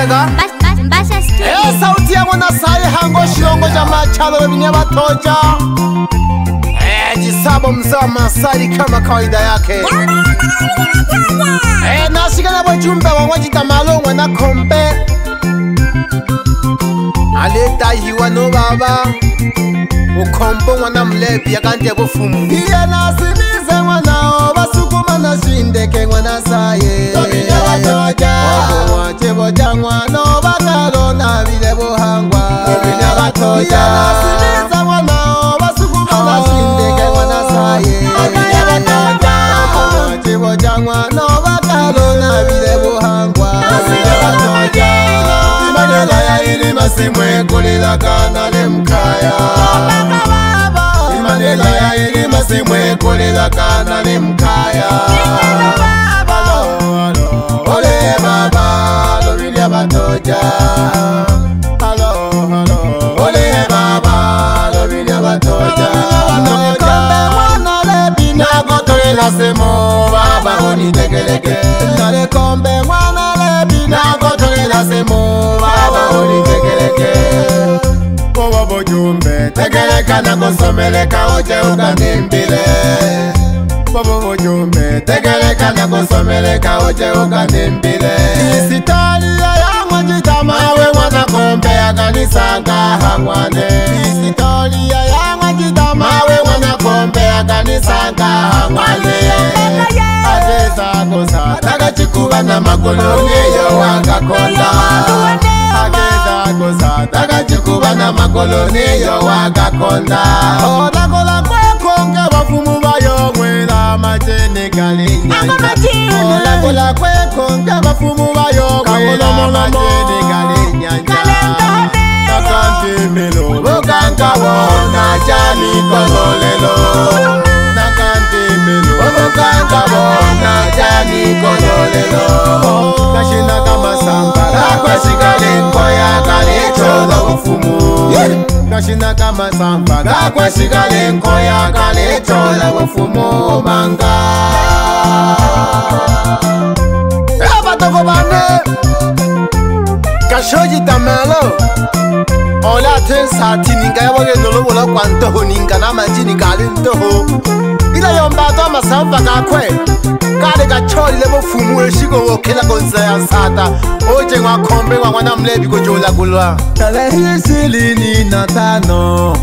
Bashega. Bashaski. Eh, sauti yangu na sai hango shirongo cha machalo vinya vatoja. Eh, jisabo mzaa masari kama kawaida yake. Eh, nasika na bojumbe wa wangu tamalo na kombe. Aleta hiwa no baba. Ukombo wana mlepi akanje kufumu. Yeah, nasika. jangwa no bakalo nabile buhangwa ebinya batoya nasibiza wana basukuma nasindeke wana saye ebinya batoya jibo jangwa no bakalo nabile buhangwa ebinya batoya imanela ya ili masimwe kulila kana lemkaya imanela ya ili masimwe kulila kana lemkaya semo baba oni tekeleke nale kombe mwana lebi na kotolela semo baba oni tekeleke bobo bojumbe tekeleka na kosomeleka oje ukanimbile bobo bojumbe tekeleka na kosomeleka oje ukanimbile isitalia chita mawe mwana kombe akanisanga hamwane historia ya mwachita mawe mwana kombe akanisanga hamwane aveza kosa ataka chikuva na makoloni yo wanga kona aveza kosa ataka chikuva na makoloni yo wanga kona oh, matene kalenyanjakolakolakweko nga bafumu bayokwela matene kalenyanjaakantemelo bokankawo nacani kololelo kashinaka masamba kakwesikalenkoya kalecholo ufumu yeah. kama samba, gashinaka masamba gagwasigala enkoya galeetola bufumu obanga abatoko bane kashoji tamelo ola tensati ninga yabogenolobola kwa ntoho ninga namanji ninga ali ntoho ila yombato amasamba gakwe kale katsholi lemofumu weshiko wokhela konza yasata oje ngwakhombe ngwangwana mlebi kojola kulwa talehisilini natano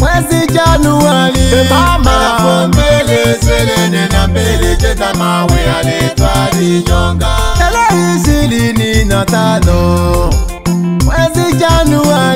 mwezi januari mamaombeleselene na mbele cheta mawe aletwalijonga talehisilini natano mwezi januari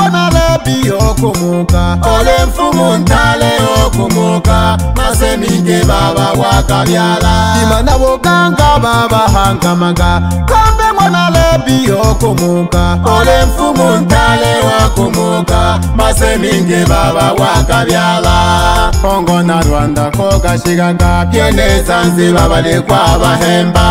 bona lebi okumuka ole mfumu ntale okumuka masemige baba wakabyala imana boganga babahangamaga kambe mwana lebi okumuka ole mfumu ntale okumuka masemige baba wakabyala kongo na rwanda kogashigaga pyene zanzi babalekwa bahemba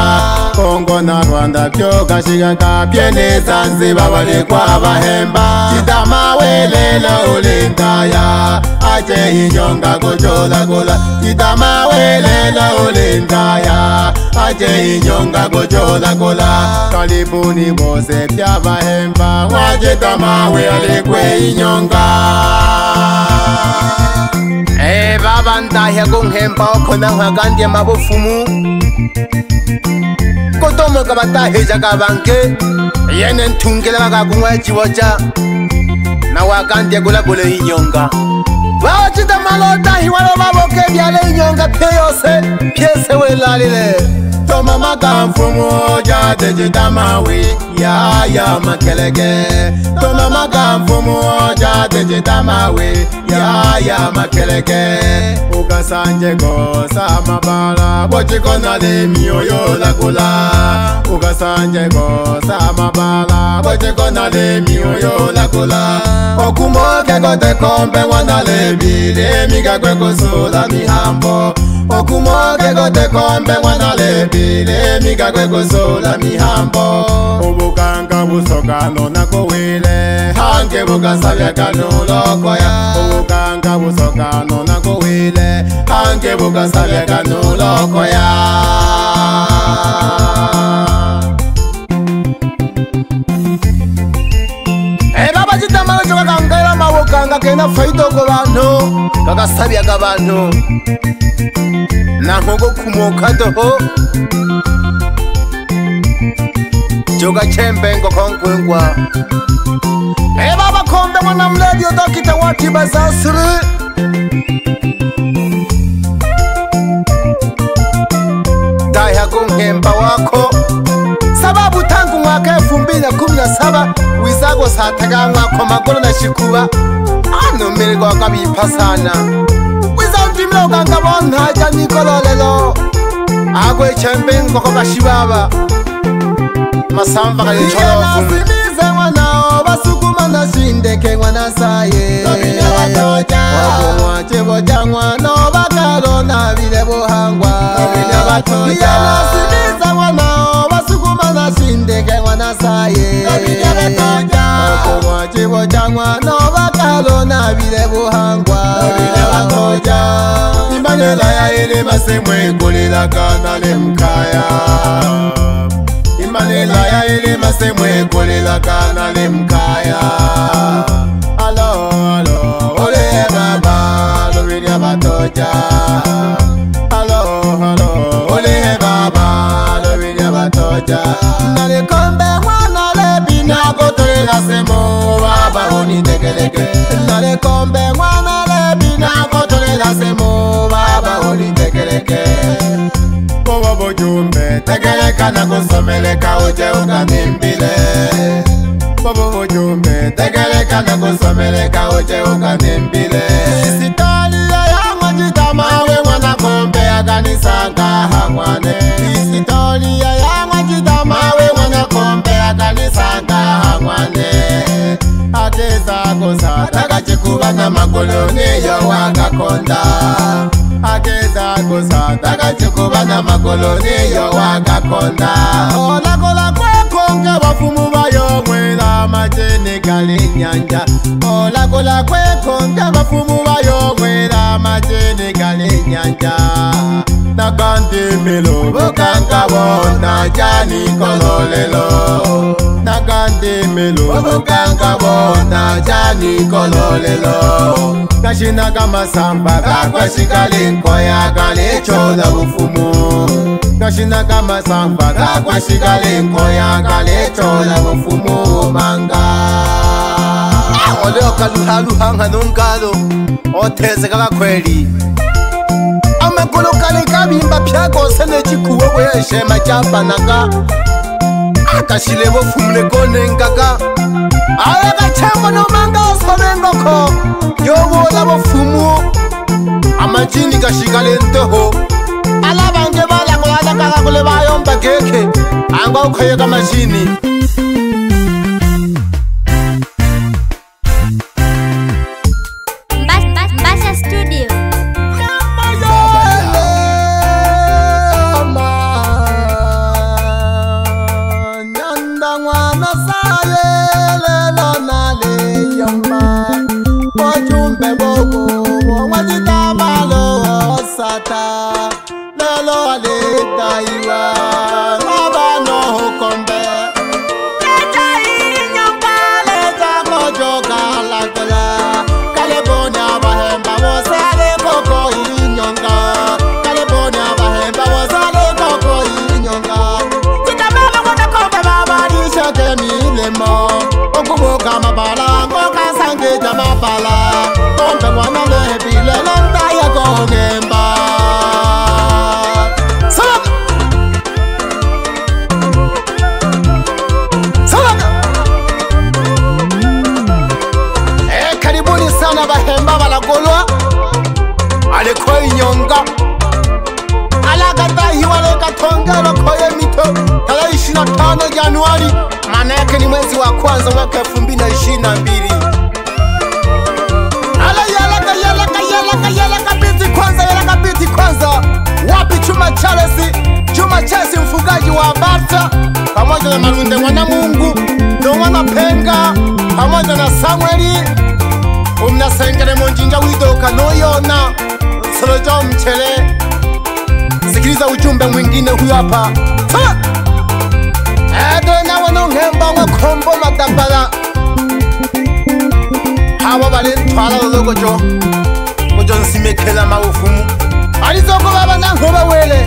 kongo na rwanda kyogashigaga pyene zanzi babalekwa bahemba Kida kitamawelela olentaya ace inyonga kojolakola kitamawelela olentaya ace inyonga kojolakola kalibuni mose pyavahemba wace tamawe alekwe inyonga Eh baba ntahya kunghemba okhona nhwakandi yamavufumu kotomoka vatahezaka vange yene nthungelevaka kun'wa jiwo ca na wakantiekulekule inyonga vaocita malotahi walovavoke viale inyonga pye yose pye se welalile toma makamfumu oja tecita mawi yaya makeleke toma makamfumu oja tecita mawi yaya makeleke mabala, mabala, ukasanjeko samabala bocikona lemio yolakula ukasanjeko samabala bocikona lemio yolakula okumokekotekombe wana lebi lemi kakwekosola mihambo okumokeko tekombe mwanalebile migakwe kosola mihambo obukanga busokano nakowile hange bukasabyakano lokoya obukanga busokano nakowile hange bukasabyakano lokoya kakena faito kovanhu kakasavya ka vanhu nahokokhumokatoho joka chembengo kankwenkwa eva vakhombe n'wana mulevi yo dokita wa tibazasri taya kunghemba wakho sababutangu mwaka efumbili na khumi na saba wisako sathaka mwakho makolo na xikhuva anomirigo kabiphasana kwizantimiloka nkabonhaja nikololelo akwechembe ngoko bashibaba masamba kaiyelasimize ngwanao basukuma na shindeke ngwana saye wacebo ja ngwana bakalo nabile bohangwa Yeah. Yeah. Yeah. Yeah. Yeah. Yeah. Yeah. Yeah abona bile buhangwa bilebakoja imbanela yaile masemwekolelakana le mkaya imbanela yaile masemwekolelakana le mkaya alo alo ole baba lobili abatoja alo alo ole baba lobili abatoja nalekombe mwana lebi nakotolelasemo babaoni ndekele na lekombe mwana lebina kotolela se muba baoli tekeleke bobo bojumbe tekeleka na kosomeleka oje okamimbile bobo bojumbe tekeleka na kosomeleka oje okamimbile isitalia ya mwajita mawe mwana kombe akanisanga hamwane isitalia ya mwajita mawe mwana kombe akanisanga hamwane akeza takachikuvana makoloni yo wakakonda akeza kuza takachikuvana makoloni yo wakakonda olakola kwekonga vafumu vayo mwela macenegali nyanja olakola kwekonga vafumu vayo mwela macenegali nyanja na gbande melo bokangabo na jani kolo lelo na gbande melo bokangabo na jani kolo lelo kasi na gama samba kakwasi kale nkoya kale tsola bufumu kasi na gama samba kakwasi kale nkoya kale tsola bufumu manga. Ah, ole okaluhaluhanga nomkalo otheze kakakweli makolo kale kabimba pya kose ne cikuwe weshe macyapananga akasile bofumule konengaka aya kacyango nomanga osome ngoko yobola bofumu amacini kashikale ntoho ala bange balangolalakaka kule bayomba keke anga ukoye kamacini lọleta iwe n'ọba n'ọhụ kọmbe leta kọjọ ka alakpela kalibọnia abaghị mba wọsa lẹkọkọ ìyọnga kalibọnia abaghị mba wọsa lẹkọkọ ìyọnga. títà bẹ́ẹ̀ bá gbọ́dọ̀ kọ́ bẹ́ẹ̀ bá bá ní sẹ́kẹ̀ mi lè mọ́ ogun mọ́ kà má Juma Charles, Juma Charles mfugaji wa Bata pamoja na Malunde Mwanamungu, Ndoma penga pamoja na Samueli umnasengere monjinja widoka noyona soroja mchele. Sikiliza ujumbe mwingine huyo hapa edo nawe nonkhemba mwakhombo madabala havo vali ntwala lolokoco koco nsimekela maufumu arizoko baba nankoba wele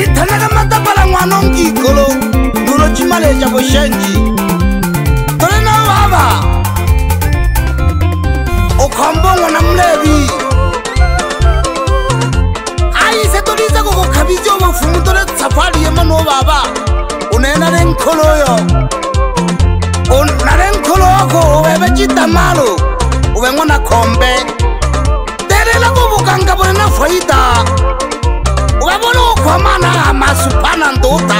ithanaka matapala ng'wana omukikolo nulo cimaleca boshenji tole no baba okhombongo na mulevi ayise tolizako kokhabizi obofumu tole safari yemo no baba unenale nkolo oyo nale nkolo oko ubebe citamalo ubeng'wana khombe ngibanga bona nafayida ungabona ukhwamana amasuphana ndoda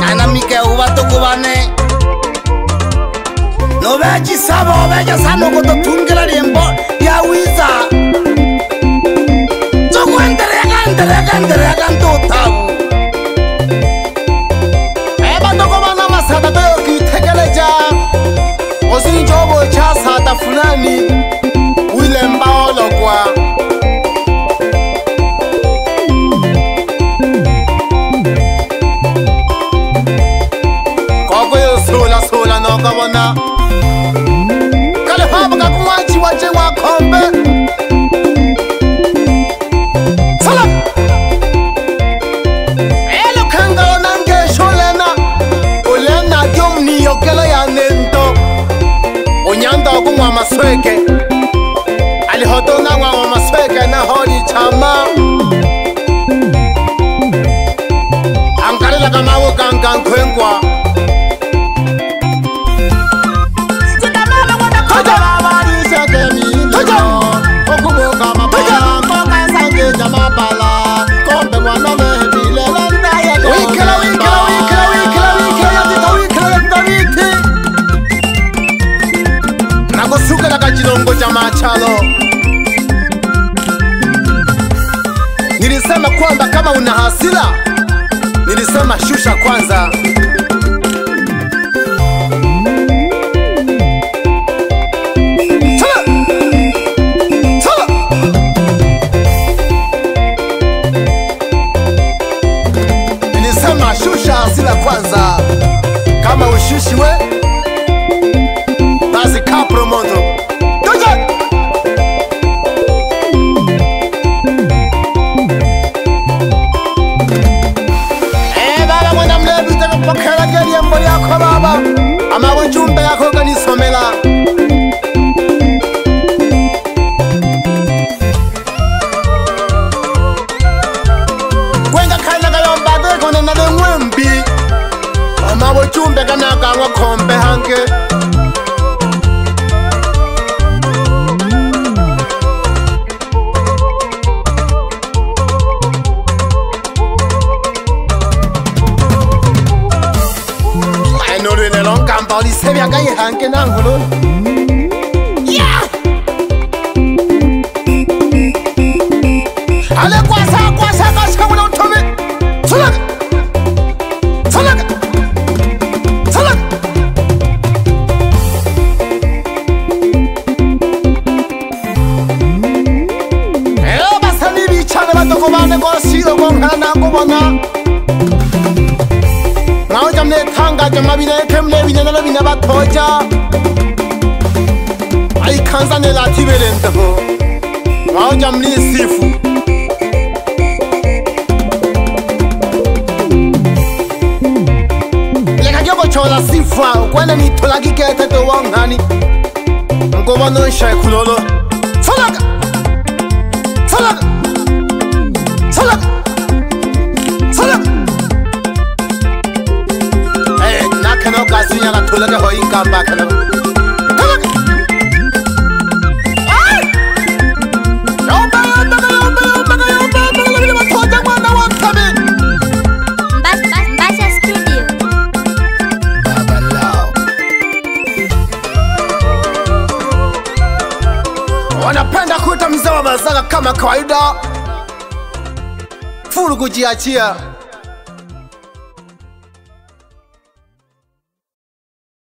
nanamike ubatokobane nobeja isaba obeja sanokotothungela lembo yawiza zokwendelekandelekandelekandotabo mna hasira? Nilisema shusha kwanza. Nilisema shusha hasira kwanza, kama ushushi we Lange kombe hange Kampa di sebya gaye hanke nang hulun Allez quoi lela thibeleng tefo gao jamle sefu leka ke go tšhola sefa kwene meithola ke ketete wa ngane nko bone nšhae kgololo tsholaka tsholaka tsholaka tsholaka ee nna kgeno ka senyala thole ke go inkapa kgeno 呀，呀。